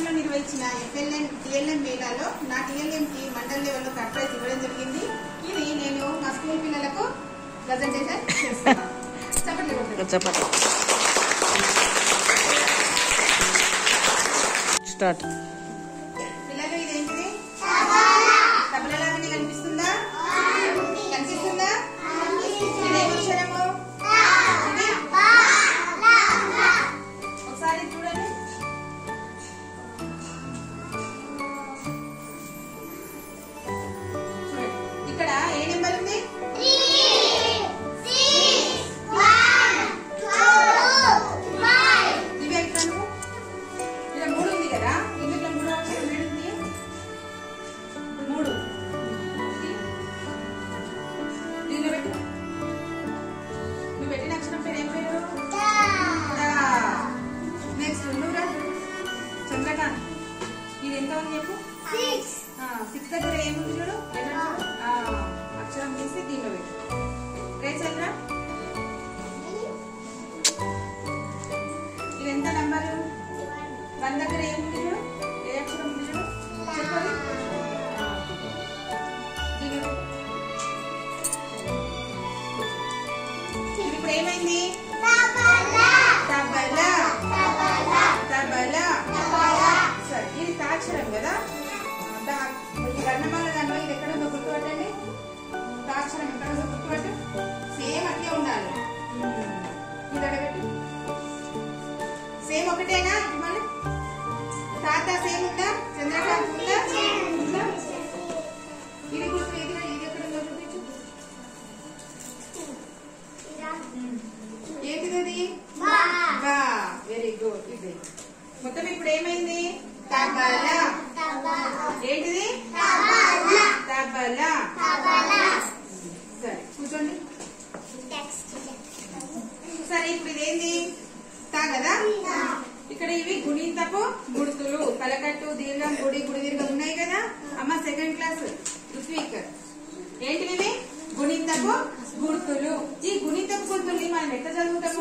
మండలంలో నిర్వహించిన FLM TLM మేళాలో నా టిఎల్ఎం కి మండల్ లెవెల్లో కట్ ప్రైజ్ ఇవ్వడం జరిగింది. ఇది నేను మా స్కూల్ పిల్లలకు ప్రజెంటేషన్ చేస్తున్నాను చెప్పండి స్టార్ట్ పిల్లలు ఇదేంటిది? తబలా లాగానే కనిపిస్తుందా కనిపిస్తుందా. ఉంది చెప్పు. సిక్స్ దగ్గర ఏముంది చూడు? అక్షరం తీసి దీనిలో పెట్టు. రే చంద్ర. ఇది ఎంత నంబరు వన్ దగ్గర ఏముంది చూడు? ఏ అక్షరం ఉంది చూడు. ఇది ఇప్పుడు ఏమైంది? తబలా తబలా సరే ఇది తాక్షరం కదా ఈ వర్ణమాల దాంట్లో ఇది ఎక్కడ ఉందో గుర్తుపట్టండి. తాక్షరం ఎక్కడ ఉందో గుర్తుపట్టు. సేమ్ అట్లే ఉండాలి. ఇది అడగట్టు సేమ్ ఒకటేనా? మళ్ళీ తాత సేమ్ ఉందా? చంద్రకాంత్ ఉందా? ఇది గుర్తు ఇది ఇది ఎక్కడ ఉందో చూపించు. ఏంటిది వెరీ గుడ్ ఇది. మొత్తం ఇప్పుడు ఏమైంది? తబలా. ఏంటిది? తబలా. సరే కూర్చోండి. సరే ఇప్పుడు ఇదేంది? తా కదా ఇక్కడ ఇవి గుణింతపు గుర్తులు. కలకట్టు దీర్ఘం గుడి గుడి దీర్ఘం ఉన్నాయి కదా? అమ్మ సెకండ్ క్లాస్ ఋత్విక్ ఏంటివి ఇవి? గుణింతపు గుర్తులు. ఈ గుణింతపు గుర్తుల్ని మనం ఎట్లా చదువుతాము?